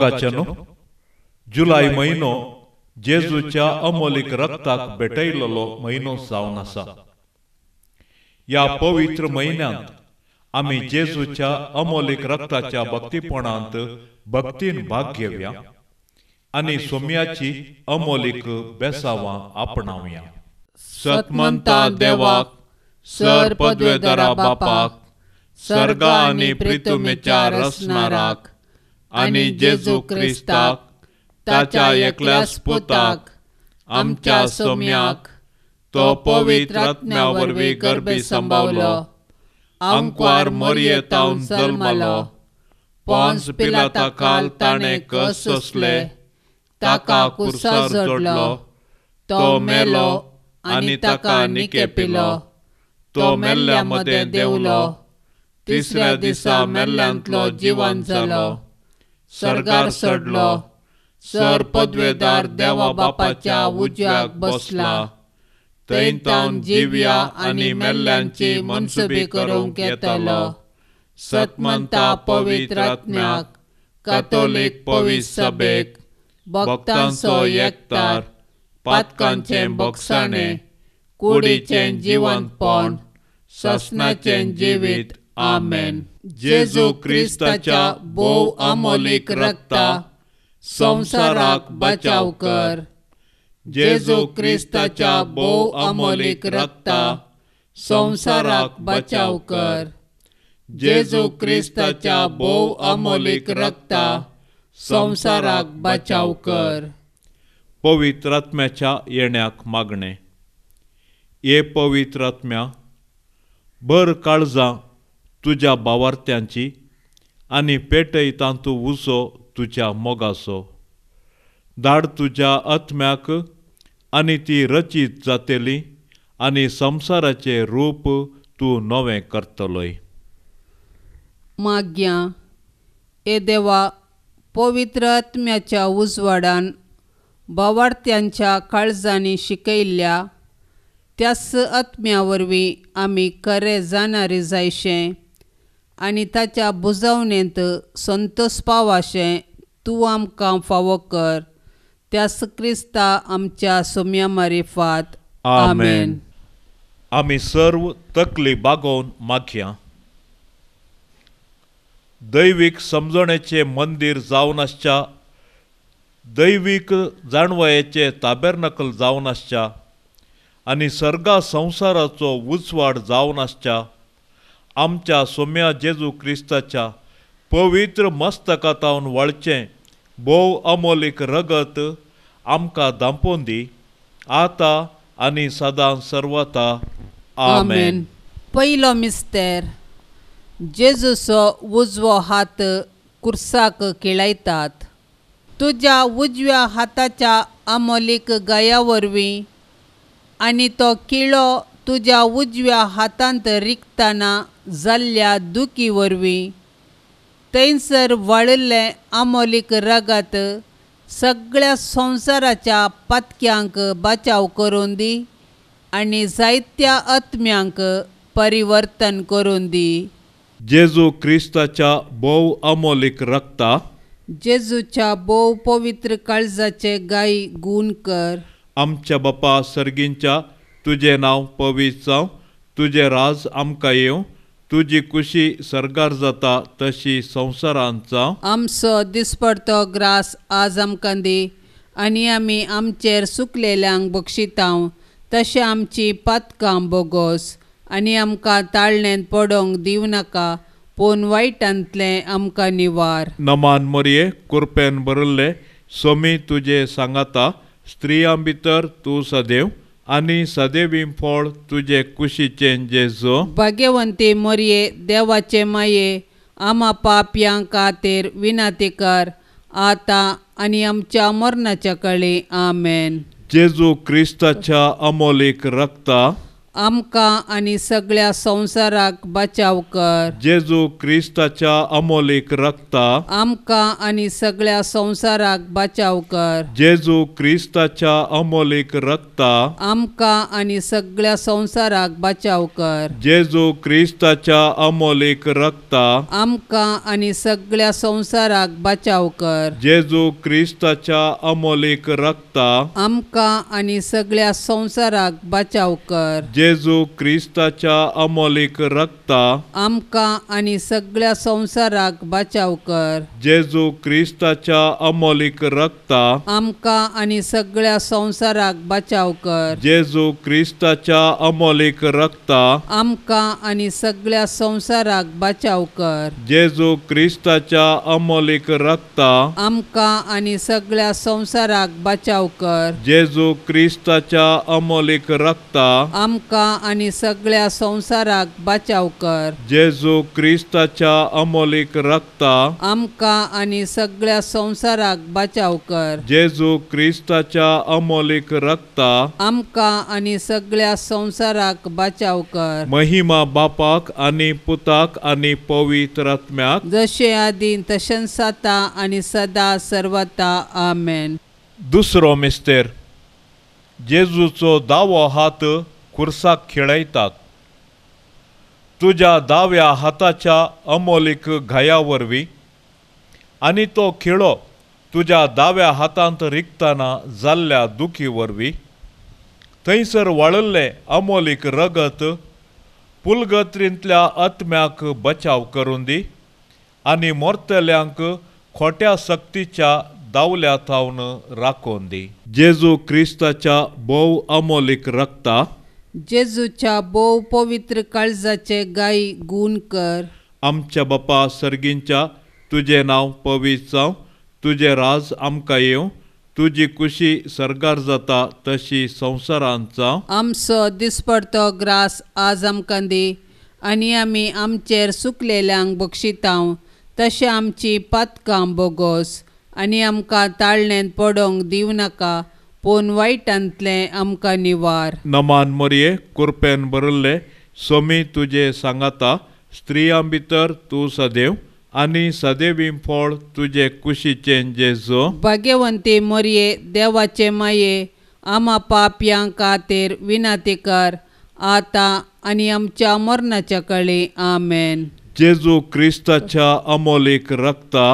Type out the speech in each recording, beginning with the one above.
मोगाच्यानो जुलय म्हयनो जेजूच्या अमोलीक रक्ताक भेटयलेलो म्हयनो जावन आसा ह्या पवित्र म्हयन्यांत आमी जेजूच्या अमोलीक रक्ताच्या भक्तीपणांत भक्तीन भाग घेवया आनी सोम्याची अमोलीक बेसावां आपणावया सतमंता देवाक सर पदवेदारा बापाक सर्गा आनी प्रितुमेच्या रसनाराक आनी जेजू क्रिस्ताक ताच्या एकल्या स्पुताक आमच्या सोम्याक तो पवित्र आत्म्या वरवीं गर्भी सांबावलो अंकवार मोरयेतावन जल्मलो पोन्स पिलाता काल ताणें कस सोसले ताका कुर्सा जोडलो. तो मेलो आनी ताका निके पिलो. तो मेल्ल्या मदें देवलो. तिसऱ्या दिसा मेल्ल्यांतलो जिवन जालो सरकार सडलो सर पदवेदार देवा बापाच्या उजव्याक बसला. थंय तावन जिव्या आनी मेल्ल्यांची मनसुबी करूंक येतलो सतमंता पवित्र आत्म्याक कातोलीक पवित्र सभेक भक्तांचो एकतार पातकांचे बोगसाणें कुडीचें जिवंतपण ससनाचें जिवीत आमेन जेजू क्रिस्ताच्या भोव अमोलीक रक्ता संवसाराक बचाव कर जेजू क्रिस्ताच्या भोव अमोलीक रक्ता संवसाराक बचाव कर जेजू क्रिस्ताच्या भोव अमोलीक रक्ता संवसाराक बचाव कर पवित्र आत्म्याच्या येण्याक मागणें ये पवित्र आत्म्या भर काळजां तुज्या बावार्थ्यांची आनी पेटय तांतू उसो तुज्या मोगाचो धाड तुज्या आत्म्याक आनी ती रचीत जातली आनी संवसाराचें रूप तूं नवें करतलोय. माग्या ए देवा पवित्र आत्म्याच्या उजवाडान भावार्थ्यांच्या काळजांनी शिकयल्ल्या त्याच आत्म्या वरवीं आमी खरे जाणारे जायशें. आनी ताच्या बुजवणेंत संतोश पावाशें तूं आमकां फावो कर. त्यास क्रिस्ता आमच्या सोम्या मारिफात. आमेन. आमी सर्व तकली बागोवन मागया. दैवीक समजणेचें मंदीर जावन आसच्या. दैवीक जाणवयेचें ताबेरनकल जावन आसच्या. आनी सर्गा संवसाराचो उजवाड जावन आसच्या. आमच्या सोम्या जेजू क्रिस्ताच्या पवित्र मस्तकातावन वळचें भोव अमोलीक रगत आमकां दांपोवन दी. आतां आनी सदां सर्वता आमेन. पयलो मिस्तेर जेजूचो उजवो हात कुर्साक किळयतात तुज्या उजव्या हाताच्या आमोलीक गया वरवीं आनी तो किळो तुज्या उजव्या हातांत रिकताना जाल्ल्या दुखी वरवीं. थंयसर वळिल्लें आमोलीक रगत सगळ्या संवसाराच्या पातक्यांक बचाव करून दी आनी जायत्या आत्म्यांक परिवर्तन करून दी. जेजू क्रिस्ताच्या भोव अमोलीक रक्ता. जेजूच्या भोव पवित्र काळजाचे गायी गूण कर. आमच्या बापा सर्गींच्या तुजें नांव पवित्र जावं तुजें राज आमकां येवं. तुजी खुशी सरकार जाता तशी जावं आमचो दिसपडतो ग्रास आज आमकां दी आनी आमी आमचेर सुकलेल्यांक बक्षितांव तशें आमची पातकां बोगोस. आनी आमकां ताळणेंत पडोवंक दिवं नाका पूण वायटांतलें आमकां निवार. नमान मोरये कुरपेन बरल्ले सोमी तुजे सांगाता स्त्रियां भितर तूं सदैव आनी सदैवी फळ तुजे कुशीचें जेजो. भाग्यवंती मोरये देवाचे माये आमा पापयां खातीर विनाती कर आतां आनी आमच्या मरणाच्या कळे आमेन. जेजू क्रिस्ताच्या अमोलीक रक्ता आमकां आनी सगळ्या संवसाराक बचाव कर. जेजू क्रिस्ताच्या अमोलीक रक्ता. आमकां आनी सगळ्या संवसाराक बचाव कर. जेजू क्रिस्ताच्या अमोलीक रक्ता. आमकां आनी सगळ्या संवसाराक बचाव कर. जेजू क्रिस्ताच्या अमोलीक रक्ता. आमकां आनी सगळ्या संवसाराक बचाव कर. जेजू क्रिस्ताच्या अमोलीक रक्ता. आमकां आनी सगळ्या संवसाराक बचाव कर. जेजू क्रिस्ताच्या अमोलीक रक्ता आमकां आनी सगळ्या संवसाराक बचाव कर. जेजू क्रिस्ताच्या अमोलीक रक्ता आमकां आनी सगळ्या संवसाराक बचाव कर. जेजू क्रिस्ताच्या अमोलीक रक्ता आमकां आनी सगळ्या संवसाराक बचाव कर. जेजू क्रिस्ताच्या अमोलीक रक्ता आमकां आनी सगळ्या संवसाराक बचाव कर. जेजू क्रिस्ताच्या अमोलीक रक्ता आमकां आनी सगळ्या संवसाराक बचाव कर. जेजू क्रिस्ताच्या अमोलीक रक्ता. आमकां आनी सगळ्या संवसाराक बचाव कर. जेजू क्रिस्ताच्या अमोलीक रक्ता. आमकां आनी सगळ्या संवसाराक बचाव कर. महिमा बापाक आनी पुताक आनी पवित्र आत्म्याक. जशें आदीं तशेंच आनी सदां सर्वता आमेन. दुसरो मिस्तेर. जेजूचो दावो हात खुर्साक खेळयतात तुज्या दाव्या हाताच्या अमोलीक घाया वरवीं आनी तो खिळो तुज्या दाव्या हातांत रिकताना जाल्ल्या दुखी वरवीं थंयसर वाळल्ले अमोलीक रगत पुलगत्रींतल्या आत्म्याक बचाव करून दी. आनी मोरतल्यांक खोट्या सक्तीच्या दावल्या थावन राखोवन दी. जेजू क्रिस्ताच्या भोव अमोलीक रक्ता जेजूच्या बोव पवित्र काळजाचे गायी गूण कर. आमच्या बापा सर्गींच्या तुजें नांव पवित्र जावं तुजें राज आमकां येवं तुजी कुशी सरगार जाता तशी संवसारांत जावं. आमचो दिसपडतो ग्रास आज आमकां दी आनी आमी आमचेर सुकलेल्यांक बक्षितांव तशें आमची पातकां बोगोस आनी आमकां ताळणेंत पडोवंक दिवं नाका पूण वायटांतलें आमकां निवार. नमान मोरये कुरपेन बरल्ले सोमी तुजे सांगाता स्त्रियां भितर तूं सदैव आनी सदैवीं फळ तुजे कुशीचें जेजो भाग्यवंती मोरये देवाचे माये आमा पापयां खातीर विनाती कर आतां आनी आमच्या मरणाच्या कळी आमेन. जेजू क्रिस्ताच्या अमोलीक रक्ता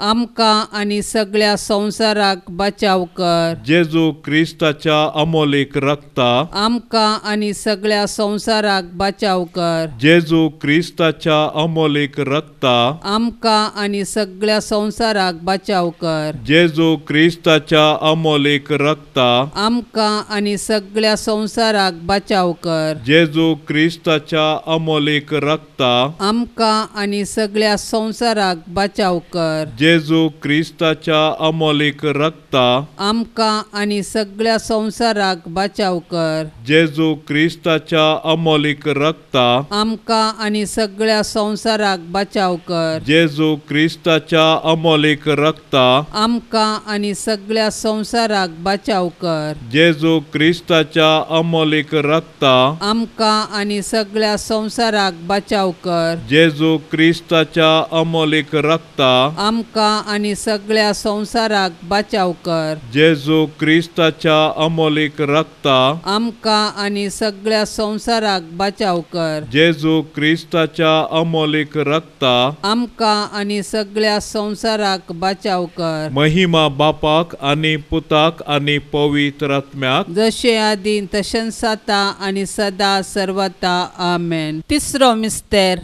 आमकां आनी सगळ्या संवसाराक बचाव कर. जेजू क्रिस्ताच्या अमोलीक रक्ता. आमकां आनी सगळ्या संवसाराक बचाव कर. जेजू क्रिस्ताच्या अमोलीक रक्ता. आमकां आनी सगळ्या संवसाराक बचाव कर. जेजू क्रिस्ताच्या अमोलीक रक्ता. आमकां आनी सगळ्या संवसाराक बचाव कर. जेजू क्रिस्ताच्या अमोलीक रक्ता. आमकां आनी सगळ्या संवसाराक बचाव कर. जेजू क्रिस्ताच्या अमोलीक रक्ता आमकां आनी सगळ्या संवसाराक बचाव कर. जेजू क्रिस्ताच्या अमोलीक रक्ता आमकां आनी सगळ्या संवसाराक बचाव कर. जेजू क्रिस्ताच्या अमोलीक रक्ता आमकां आनी सगळ्या संवसाराक बचाव कर. जेजू क्रिस्ताच्या अमोलीक रक्ता आमकां आनी सगळ्या संवसाराक बचाव कर. जेजू क्रिस्ताच्या अमोलीक रक्ता आमकां आनी सगळ्या संवसाराक बचाव कर. जेजू क्रिस्ताच्या अमोलीक रक्ता. आमकां आनी सगळ्या संवसाराक बचाव कर. जेजू क्रिस्ताच्या अमोलीक रक्ता. आमकां आनी सगळ्या संवसाराक बचाव कर. महिमा बापाक आनी पुताक आनी पवित्र आत्म्याक. जशें आदीं तशेंच जाता आनी सदां सर्वता आमेन. तिसरो मिस्तेर.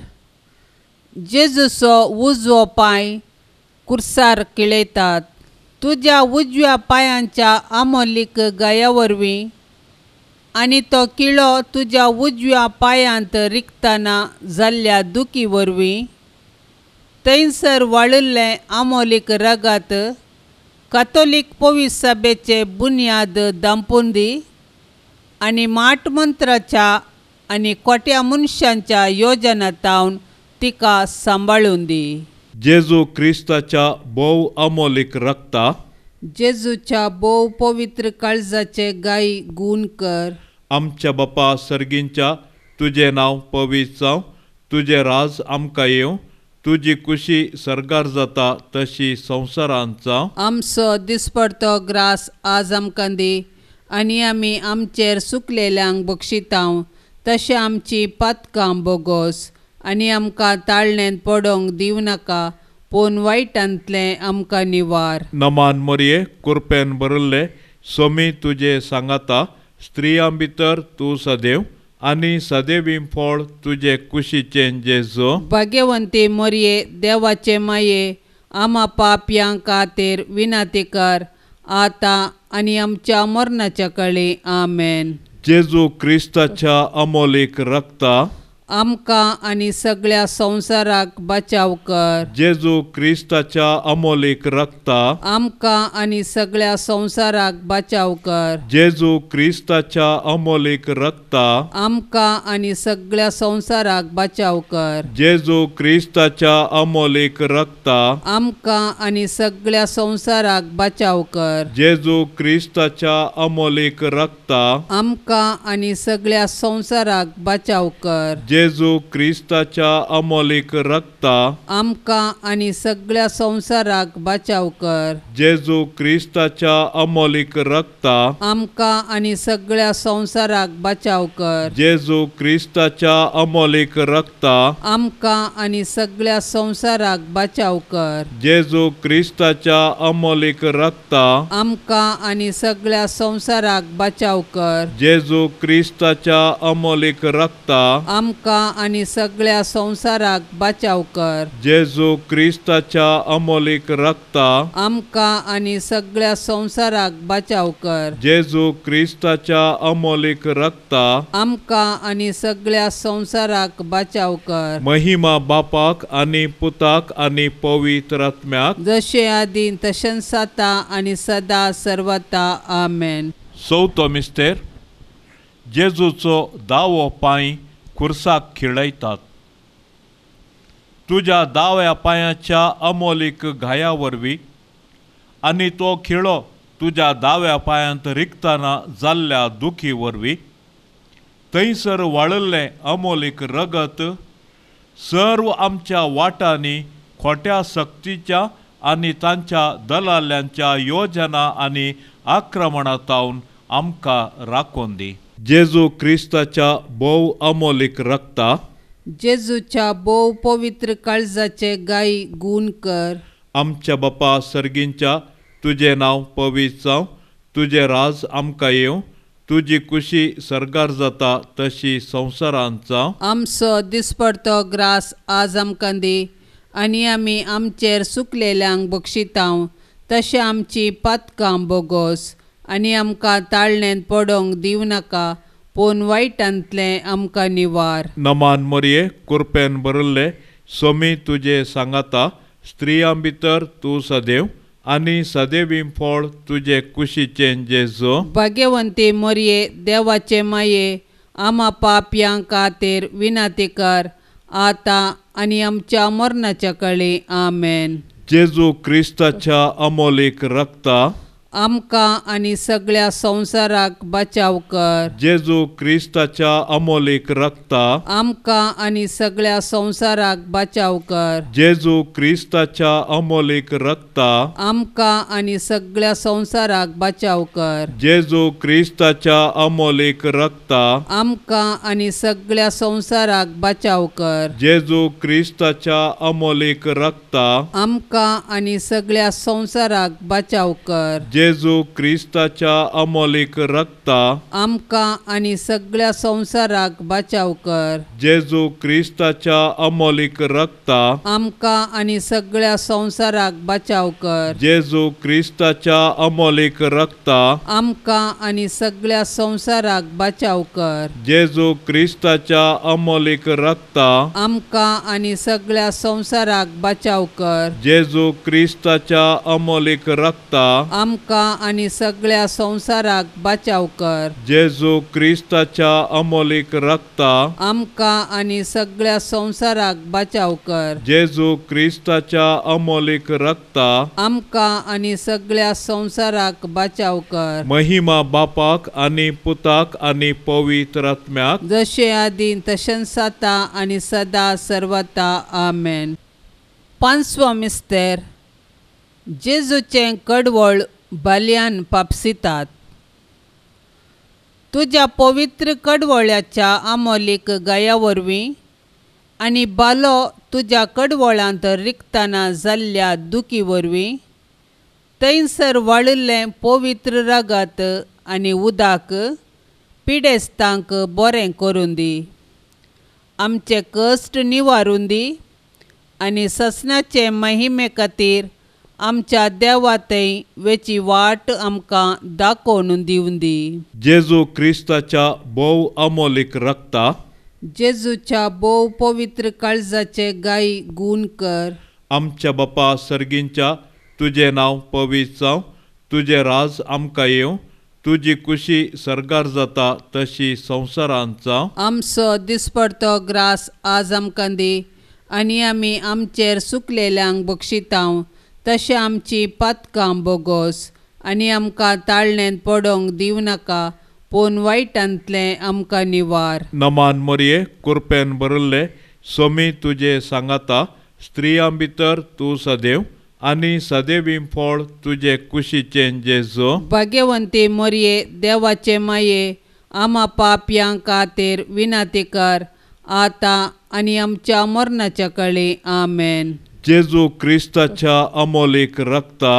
जेजूचो उजवो पांय कुर्सार किळयतात तुज्या उजव्या पांयांच्या आमोलीक गाया वरवीं आनी तो किळो तुज्या उजव्या पांयांत रिकतना जाल्ल्या दुखी वरवीं थंयसर वाळिल्लें आमोलीक रगत कातोलीक पवित्र सभेचे बुन्याद दांपून दी. आनी माटमंत्राच्या आनी कोट्या मनशांच्या योजना तावन तिका सांबाळून दी. जेजू क्रिस्ताच्या भोव अमोलीक रक्ता. जेजूच्या बोव पवित्र काळजाचे गायी गूण कर. आमच्या बापा सर्गींच्या तुझे नांव पवित्र जावं तुझे राज आमकां येवं तुजी कुशी सरकार जाता तशी संवसारांत जावं आमचो दिसपडतो ग्रास आज आमकां दी आनी आमी आमचेर सुकलेल्यांक बक्षितांव तशें आमची पातकां बोगोस. आनी आमकां ताळणेन पडोवंक दिवं नाका पूण वायटांतलें आमकां निवार. नमान मरये कुरपेन बरल्ले सोमी तुजे सांगाता स्त्रियां भितर तूं सदैव आनी सदैवी फळ तुजे कुशीचें जेजो भाग्यवंती मोरये देवाचे माये आमा पापयां खातीर विनाती कर आतां आनी आमच्या मरणाच्या कळी आमेन. जेजू क्रिस्ताच्या अमोलीक रक्ता आमकां आनी सगळ्या संवसाराक बचाव कर. जेजू क्रिस्ताच्या अमोलीक रक्ता आमकां आनी सगळ्या संवसाराक बचाव कर. जेजू क्रिस्ताच्या अमोलीक रक्ता आमकां आनी सगळ्या संवसाराक बचाव कर. जेजू क्रिस्ताच्या अमोलीक रक्ता आमकां आनी सगळ्या संवसाराक बचाव कर. जेजू क्रिस्ताच्या अमोलीक रक्ता आमकां आनी सगळ्या संवसाराक बचाव कर. जेजू क्रिस्ताच्या अमोलीक रक्ता आमकां आनी सगळ्या संवसाराक बचाव कर. जेजू क्रिस्ताच्या अमोलीक रक्ता आमकां आनी सगळ्या संवसाराक बचाव कर. जेजू क्रिस्ताच्या अमोलीक रक्ता आमकां आनी सगळ्या संवसाराक बचाव कर. जेजू क्रिस्ताच्या अमोलीक रक्ता आमकां आनी सगळ्या संवसाराक बचाव कर. जेजू क्रिस्ताच्या अमोलीक रक्ता आमकां आनी सगळ्या संवसाराक बचाव कर. जेजू क्रिस्ताच्या अमोलीक रक्ता. आमकां आनी सगळ्या संवसाराक बचाव कर. जेजू क्रिस्ताच्या अमोलीक रक्ता. आमकां आनी सगळ्या संवसाराक बचाव कर. महिमा बापाक आनी पुताक आनी पवित्र आत्म्याक. जशें आदीं तशेंच आनी सदां सर्वता आमेन. चवथो मिस्तेर जेजूचो दावो पांय खुर्साक खिळयतात. तुज्या दाव्या पांयाच्या अमोलीक घाया वरवीं आनी तो खिळो तुज्या दाव्या पांयांत रिकताना जाल्ल्या दुखी वरवीं. थंयसर वाळिल्लें अमोलीक रगत सर्व आमच्या वाटांनी खोट्या सक्तीच्या आनी तांच्या दलाल्यांच्या योजना आनी आक्रमणांतावन आमकां राखून दी जेजू क्रिस्ताच्या भोव अमोलीक रक्ता जेजूच्या भोव पवित्र काळजाचे गायी गूण कर आमच्या बापा सर्गींच्या तुजें नांव पवित्र जावं तुजें राज आमकां येवं तुजी कुशी सरकार जाता तशी संवसारांत जावं आमचो दिसपडतो ग्रास आज आमकां दी आनी आमी आमचेर सुकलेल्यांक बक्षितांव तशें आमची पातकां बोगोस आनी आमकां ताळणेन पडोवंक दिवं नाका पूण वायटांतलें आमकां निवार. नमान मरये कुरपेन बरल्ले सोमी तुजे सांगाता स्त्रियां भितर तूं सदैव आनी सदैवी फळ तुजे कुशीचें जेजो भाग्यवंती मोरये देवाचे माये आमा पापयां खातीर विनाती कर आतां आनी आमच्या मरणाच्या कळी आमेन. जेजू क्रिस्ताच्या अमोलीक रक्ता आमकां आनी सगळ्या संवसाराक बचाव कर. जेजू क्रिस्ताच्या अमोलीक रक्ता. आमकां आनी सगळ्या संवसाराक बचाव कर. जेजू क्रिस्ताच्या अमोलीक रक्ता. आमकां आनी सगळ्या संवसाराक बचाव कर. जेजू क्रिस्ताच्या अमोलीक रक्ता. आमकां आनी सगळ्या संवसाराक बचाव कर. जेजू क्रिस्ताच्या अमोलीक रक्ता. आमकां आनी सगळ्या संवसाराक बचाव कर. जेजू क्रिस्ताच्या अमोलीक रक्ता आमकां आनी सगळ्या संवसाराक बचाव कर. जेजू क्रिस्ताच्या अमोलीक रक्ता आमकां आनी सगळ्या संवसाराक बचाव कर. जेजू क्रिस्ताच्या अमोलीक रक्ता आमकां आनी सगळ्या संवसाराक बचाव कर. जेजू क्रिस्ताच्या अमोलीक रक्ता आमकां आनी सगळ्या संवसाराक बचाव कर. जेजू क्रिस्ताच्या अमोलीक रक्ता आमकां आमकां आनी सगळ्या संवसाराक बचाव कर. जेजू क्रिस्ताच्या अमोलीक रक्ता. आमकां आनी सगळ्या संवसाराक बचाव कर. जेजू क्रिस्ताच्या अमोलीक रक्ता. आमकां आनी सगळ्या संवसाराक बचाव कर. महिमा बापाक आनी पुताक आनी पवित्र आत्म्याक. जशें आदीं तशेंच जाता आनी सदां सर्वता आमेन. पांचवो मिस्तेर जेजूचें कडवळ बल्यान पापसितात. तुज्या पवित्र कडवळ्याच्या आमोलीक गया वरवीं आनी बालो तुज्या कडवळांत रिकतना जाल्ल्या दुखी वरवीं. थंयसर वाळिल्लें पवित्र रगत आनी उदक पिडेस्तांक बरें करून दी आमचे कश्ट निवारून दी आनी ससनाचे महिमे खातीर आमच्या देवातय वेची वाट आमकां दाखोवन दिवन दी जेजू क्रिस्ताच्या भोव अमोलीक रक्ता जेजूच्या भोव पवित्र काळजाचे गायी गूण कर. आमच्या बापा सर्गींच्या तुजें नांव पवित्र जावं तुजें राज आमकां येवं तुजी खुशी सरकार जाता तशी संवसारांत जावं आमचो दिसपडतो ग्रास आज आमकां दी आनी आमी आमचेर सुकलेल्यांक बक्षितांव तशें आमची पातकां बोगोस आनी आमकां ताळणेंत पडोवंक दिवं नाका पूण वायटांतलें आमकां निवार. नमान मोरये कुरपेन बरयल्ले सोमी तुजे सांगाता स्त्रियां भितर तूं सदैव आनी सदैवी फळ तुजे कुशीचें जेजो भाग्यवंती मोरये देवाचे माये आमा पापयां खातीर विनाती कर आतां आनी आमच्या मरणाच्या कळे आमेन. जेजू क्रिस्ताच्या अमोलिक रक्ता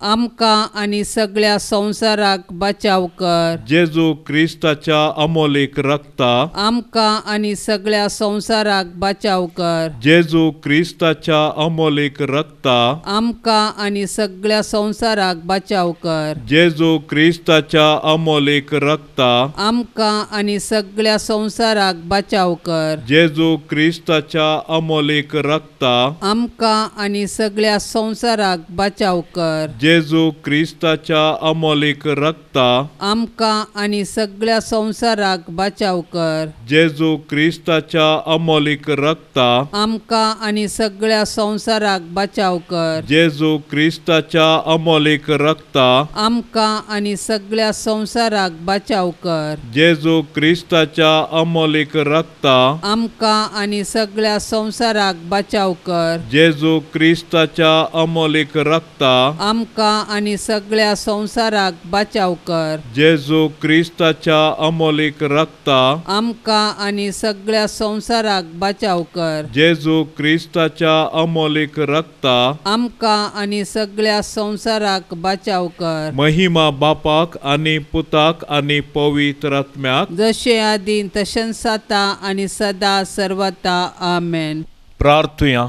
आमकां आनी सगळ्या संवसाराक बचाव कर. जेजू क्रिस्ताच्या अमोलीक रक्ता. आमकां आनी सगळ्या संवसाराक बचाव कर. जेजू क्रिस्ताच्या अमोलीक रक्ता. आमकां आनी सगळ्या संवसाराक बचाव कर. जेजू क्रिस्ताच्या अमोलीक रक्ता. आमकां आनी सगळ्या संवसाराक बचाव कर. जेजू क्रिस्ताच्या अमोलीक रक्ता. आमकां आनी सगळ्या संवसाराक बचाव कर. जेजू क्रिस्ताच्या अमोलीक रक्ता. आमकां आनी सगळ्या संवसाराक बचाव कर. जेजू क्रिस्ताच्या अमोलीक रक्ता. आमकां आनी सगळ्या संवसाराक बचाव कर. जेजू क्रिस्ताच्या अमोलीक रक्ता. आमकां आनी सगळ्या संवसाराक बचाव कर. जेजू क्रिस्ताच्या अमोलीक रक्ता. आमकां आनी सगळ्या संवसाराक बचाव कर. जेजू क्रिस्ताच्या अमोलीक रक्ता. आमकां आनी सगळ्या संवसाराक बचाव कर. जेजू क्रिस्ताच्या अमोलीक रक्ता. आमकां आनी सगळ्या संवसाराक बचाव कर. जेजू क्रिस्ताच्या अमोलीक रक्ता. आमकां आनी सगळ्या संवसाराक बचाव कर. महिमा बापाक आनी पुताक आनी पवित्र आत्म्याक. जशें आदीं तशेंच जाता आनी सदां सर्वता आमेन. प्रार्थुया.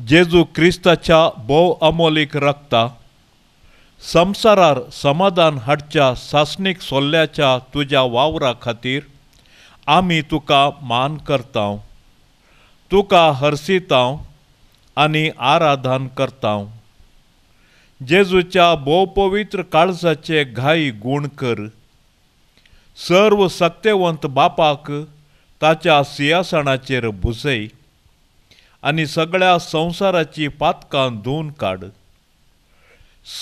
जेजू क्रिस्ताच्या भोव अमोलीक रक्ता संसारार समाधान हाडच्या सासणीक सोल्ल्याच्या तुज्या वावरा खातीर आमी तुका मान करता तुका हरसिता आनी आराधन करता जेजूच्या भोव पवित्र काळजाचे घाई गूण कर. सर्व सत्यवंत बापाक ताच्या सिंहासणाचेर भुसय आनी सगळ्या संवसाराची पातकां धुवन काड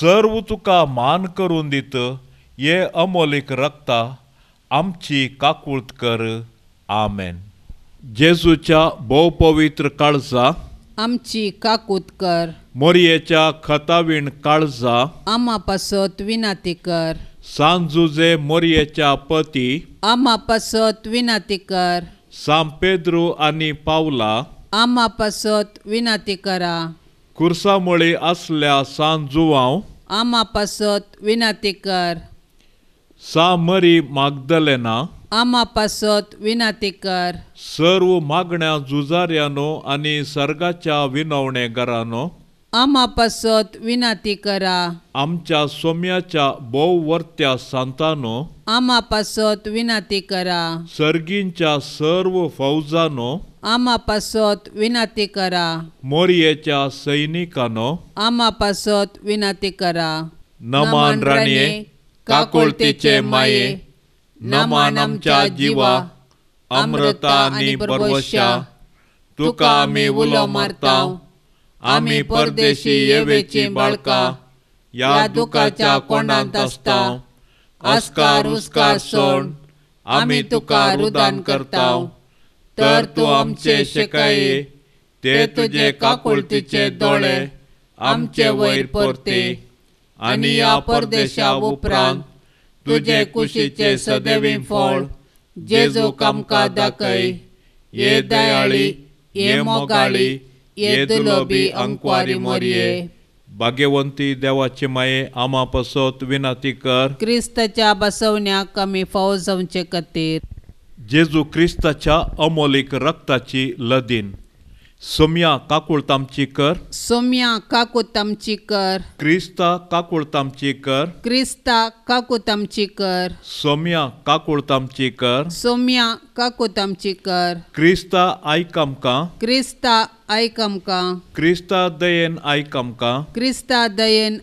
सर्व तुका मान करून दित ये अमोलीक रक्ता आमची काकुळत कर. आमेन. जेजूच्या भोव पवित्र काळजा आमची काकूत कर. मोरयेच्या खतावीण काळजा आमा पासत विनाती कर. सांजुजे मोरयेच्या पती आमा पासत विनाती कर. सां पेद्रू आनी पावला आमा पासत विनाती करा. खुर्सामळी असल्या सांजुवांव आमा पासत विनाती कर. सा मरी मागदलेना. आमा पासत विनाती कर. सर्व मागण्या जुजाऱ्यानो आनी सर्गाच्या विनवणेकारानो आमा पासत विनाती करा आमच्या सोम्याच्या भोव वर्त्या सांतानो आमा पासत विनाती करा सर्गींच्या सर्व फौजानो आमा पासत विनाती करा मोरयेच्या सैनिकानो आमा पासत विनाती करा नमान राणये काकुळतीचे माये नमान आमच्या जिवा अमृता आणि बरवशा तुका आम्ही उलो मारताव आम्ही परदेशी येवेची बाळका. या दुखाच्या कोंडांत असता? आस्कार उस्कार सोड. आम्ही तुका रुदान करताव. तर तू आमचे शिकाये ते तुझे काकुळतीचे दोळे आमचे वयर परते. आणि या परदेशा उपरांत तुझे कुशीचे सदैवी फळ जेजू आमकां दाखय. ये दयाळी ये मोगाळी ये दुलोबी अंकवारी मोरये भाग्यवंती देवाची माये आमा पसोत विनाती कर क्रिस्तच्या बसवण्याक आमी फावो जावचे खातीर जेजू क्रिस्ताच्या अमोलिक रक्ताची लदीन सोम्या काकुळतामची कर सोम्या काकूत आमची कर क्रिस्ता काकुळतामची कर क्रिस्ता काकूत आमची कर सोम्या काकुळतामची कर सोम्या काकूत आमची कर क्रिस्ता आयक आमकां क्रिस्ता आयक आमकां क्रिस्ता दयेन आमकां क्रिस्ता दयेन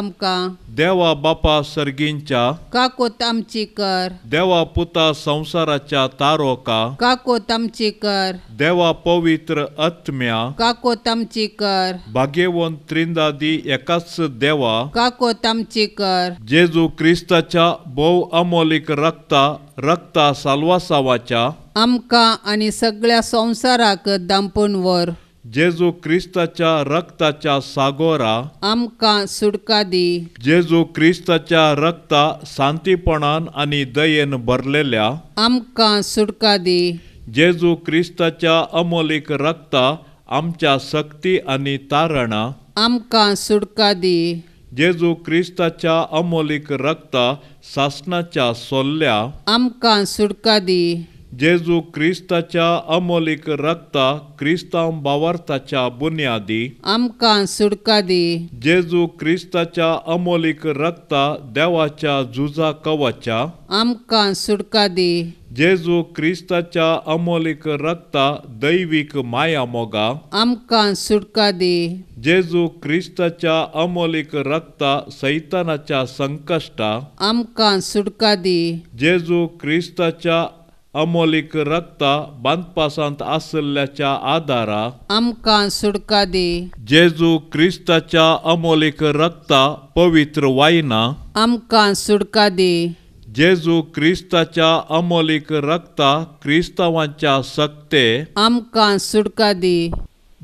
आमकां देवा बापा सर्गींच्या काकूत आमची कर देवा पुता संसाराच्या तारोका काकूत आमची कर देवा पवित्र आत्म्या काकूत आमची कर भाग्यवंत त्रिंदादी एकाच देवा काकूत आमची कर जेजू क्रिस्ताच्या भोव अमोलिक रक्ता रक्ता साल्वासावाच्या आमकां आनी सगळ्या संवसाराक दांपून व्हर जेजू क्रिस्ताच्या रक्ताच्या सागोरा आमकां सुटका दी. जेजू क्रिस्ताच्या रक्ता शांतीपणान आणि दयेन भरलेल्या आमकां सुटका दी. जेजू क्रिस्ताच्या अमोलिक रक्ता आमच्या सक्ती आणि तारणा आमकां सुटका दी. जेजू क्रिस्ताच्या अमोलिक रक्ता शासनाच्या सोल्ल्या आमकां सुटका दी. जेजू क्रिस्ताच्या अमोलिक रक्ता क्रिस्तांव बावार्थाच्या बुन्यादी. आमकां सुटका दी. जेजू क्रिस्ताच्या अमोलिक रक्ता देवाच्या झुजा कवचा. आमकां सुटका दी. जेजू क्रिस्ताच्या अमोलिक रक्ता दैविक माया मोगा. आमकां सुटका दी. जेजू क्रिस्ताच्या अमोलिक रक्ता सैतानाच्या संकष्टा. आमकां सुटका दी. जेजू क्रिस्ताच्या अमोलिक रक्ता बांदपासांत आसल्याच्या आदारा आमकां सुटका दी. जेजू क्रिस्ताच्या अमोलिक रक्ता पवित्र वायना आमकां सुटका दी. जेजू क्रिस्ताच्या अमोलिक रक्ता क्रिस्तावांच्या सक्ते आमकां सुटका दी.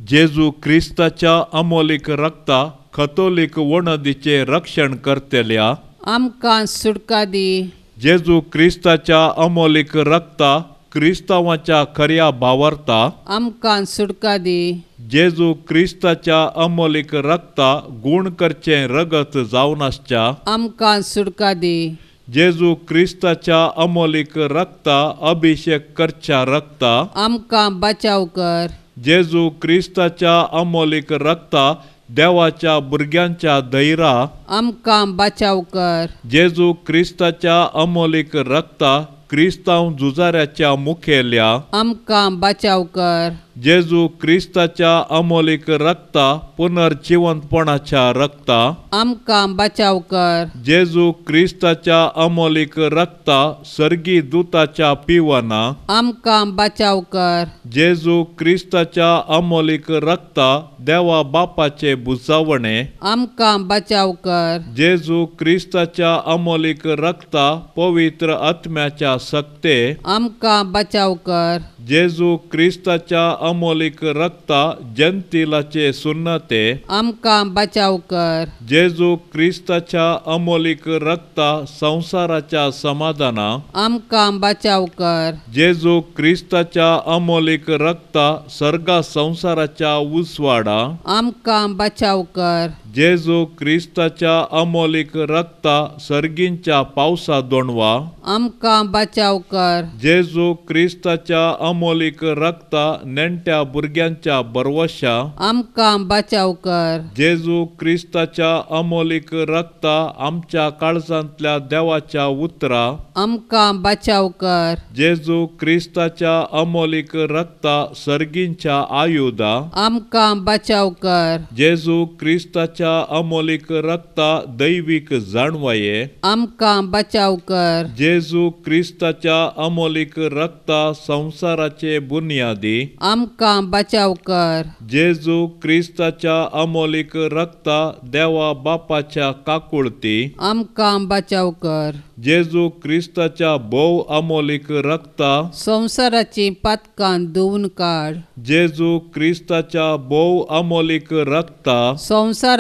जेजू क्रिस्ताच्या अमोलिक रक्ता कथोलिक वणदीचे रक्षण करतल्या आमकां सुटका दी. जेजू क्रिस्ताच्या अमोलिक रक्ता क्रिस्तावांच्या खऱ्या भावार्था. आमकां सुटका दी. जेजू क्रिस्ताच्या अमोलिक रक्ता गुण करचे रगत जावन आसच्या. आमकां सुटका दी. जेजू क्रिस्ताच्या अमोलिक रक्ता अभिषेक करच्या रक्ता. आमकां बचाव कर. जेजू क्रिस्ताच्या अमोलिक रक्ता देवाच्या भुरग्यांच्या धैरा आमकां बचाव कर. जेजू क्रिस्ताच्या अमोलिक रक्ता क्रिस्तांव झुजाऱ्याच्या मुखेल्या आमकां बचाव कर. जेजू क्रिस्ताच्या अमोलिक रक्ता पुनर्जिवंतपणाच्या रक्ता. आमकां बचाव कर. जेजू क्रिस्ताच्या अमोलिक रक्ता सर्गी दूताच्या पिवना. आमकां बचाव कर. जेजू क्रिस्ताच्या अमोलिक रक्ता देवा बापाचे बुजावणे. आमकां बचाव कर. जेजू क्रिस्ताच्या अमोलिक रक्ता पवित्र आत्म्याच्या सक्ते आमकां बचाव कर. जेजू क्रिस्ताच्या अमोलिक रक्ता जंतिलाचे सुन्नते आमकां बचाव कर जेजू क्रिस्ताच्या अमोलिक रक्ता संसाराच्या समाधाना आमकां बचाव कर जेजू क्रिस्ताच्या अमोलिक रक्ता सर्गा संसाराच्या उसवाडा आमकां बचाव कर जेजू क्रिस्ताच्या अमोलिक रक्ता सर्गींच्या पावसा दोणवा. आमकां बचाव कर. जेजू क्रिस्ताच्या अमोलिक रक्ता नेणट्या भुरग्यांच्या बरवशा आमकां बचाव कर. जेजू क्रिस्ताच्या अमोलिक रक्ता आमच्या काळजांतल्या देवाच्या उतरा. आमकां बचाव कर. जेजू क्रिस्ताच्या अमोलिक रक्ता सर्गींच्या आयुधा. आमकां बचाव कर. जेजू क्रिस्ताच्या क्रिस्ताच्या अमोलिक रक्ता दैवीक जाणवाये। आमकां बचाव कर। जेजू क्रिस्ताच्या अमोलिक रक्ता संसाराचे बुनियादी। आमकां बचाव कर। जेजू क्रिस्ताच्या अमोलिक रक्ता देवा बापाच्या काकुळती। आमकां बचाव कर। जेजू क्रिस्ताच्या भोव अमोलिक रक्ता। संवसाराची पातकां धुवन काड जेजू क्रिस्ताच्या भोव अमोलिक रक्ता।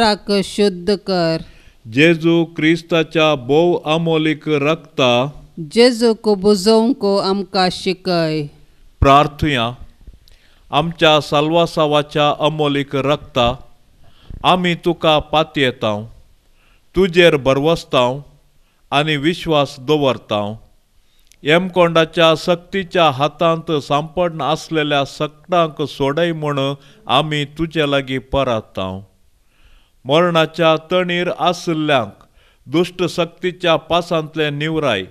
संवसाराक शुद्ध कर। जेजू क्रिस्ताच्या भोव अमोलिक रक्ता जेजूक बुजोवंक आमकां शिकय। प्रार्थुया आमच्या साल्वासावाच्या अमोलिक रक्ता आमी तुका पातयेतां तुजेर बरवस्तांव आनी विश्वास दवरतां एमकोंडाच्या सक्तीच्या हातांत सांपड आसलेल्या सक्तांक सोडय म्हूण आमी तुजे लागीं परतां मरणाच्या तणीर आसल्ल्यांक दुश्ट सक्तीच्या पासांतले निवराय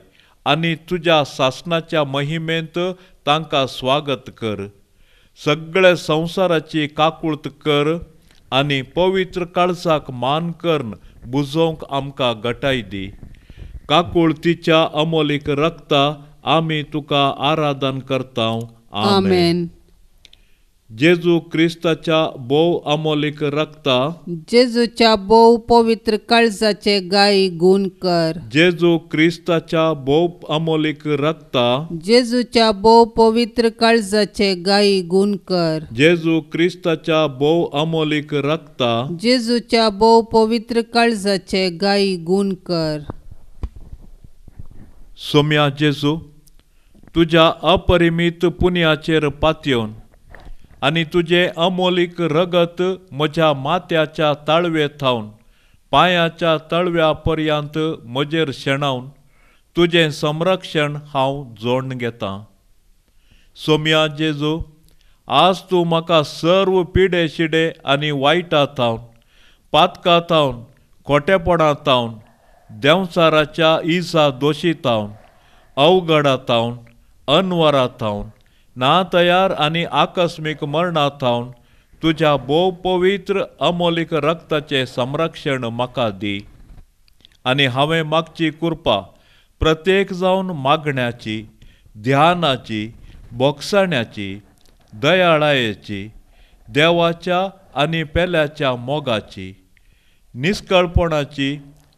आनी तुज्या सासनाच्या महिमेंत तांकां स्वागत कर. सगळे संवसाराची काकुळत कर आनी पवित्र काळसाक मान करून बुजोवंक आमकां गटाय दी. काकुळतीच्या अमोलीक रक्ता आमी तुका आराधन करतां आमेन. आमेन. जेजू क्रिस्ताच्या भोव अमोलीक रक्ता जेजूच्या भोव पवित्र काळजाचे गायी गुण कर जेजू क्रिस्ताच्या भोव अमोलीक रक्ता जेजूच्या भोव पवित्र काळजाचे गायी गुण कर जेजू क्रिस्ताच्या भोव अमोलीक रक्ता जेजूच्या भोव पवित्र काळजाचे गायी गुण कर सोम्या जेजू तुज्या अपरिमीत पुण्याचेर पातयेवन आनी तुझे अमोलीक रगत म्हज्या माथ्याच्या ताळवे थावन पांयाच्या तळव्या पर्यंत म्हजेर शेणावन तुजें संरक्षण हांव जोडून घेतां. सोम्या जेजू आज तूं म्हाका सर्व पिडे शिडे आनी वायटा थावन पातका थावन खोटेपणां थावन देंवसाराच्या इसा दोशी थावन अवघडा थावन अनवरा थावन ना तयार आनी आकस्मीक मरणा थावन तुज्या भोव पवित्र अमोलीक रक्ताचें संरक्षण म्हाका दी. आनी हांवें मागची कृपा प्रत्येक जावन मागण्याची ध्यानाची बोगसाण्याची दयाळायेची देवाच्या आनी पेल्याच्या मोगाची निस्कळपणाची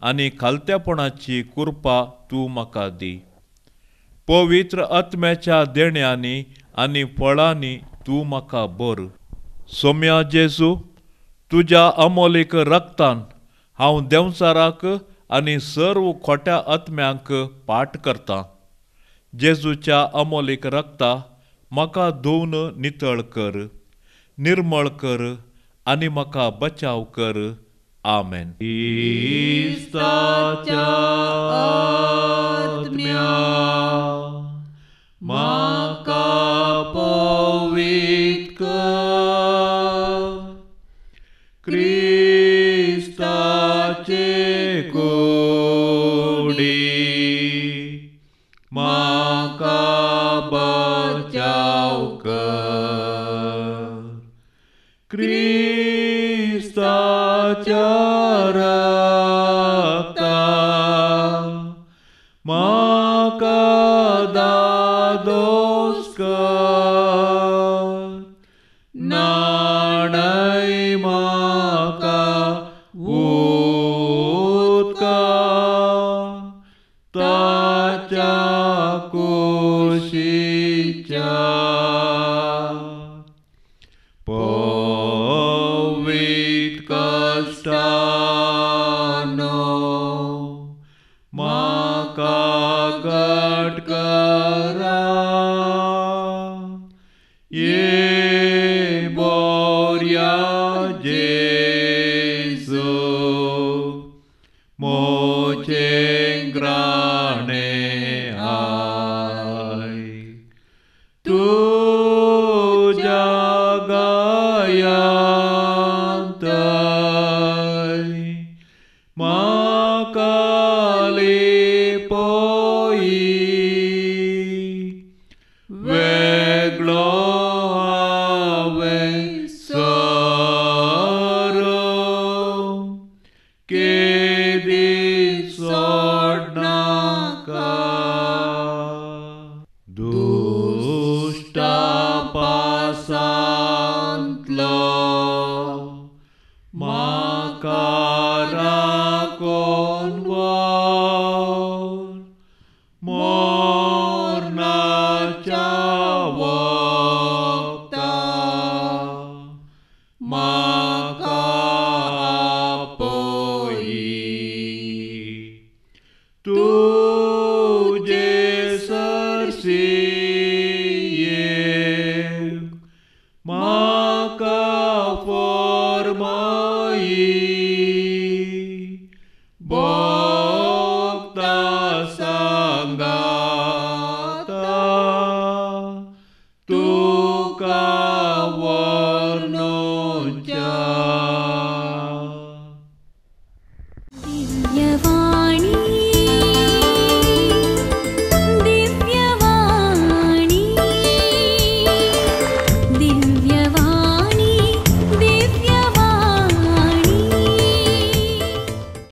आनी खालत्यापणाची कृपा तूं म्हाका दी. पवित्र आत्म्याच्या देण्यांनी आनी फळांनी तूं म्हाका भर सोम्या जेजू तुज्या अमोलीक रक्तान हांव देंवसाराक आनी सर्व खोट्या आत्म्यांक पाठ करतां जेजूच्या अमोलीक रक्ता म्हाका धुवन नितळ कर निर्मळ कर आनी म्हाका बचाव कर आमेन मा Sakara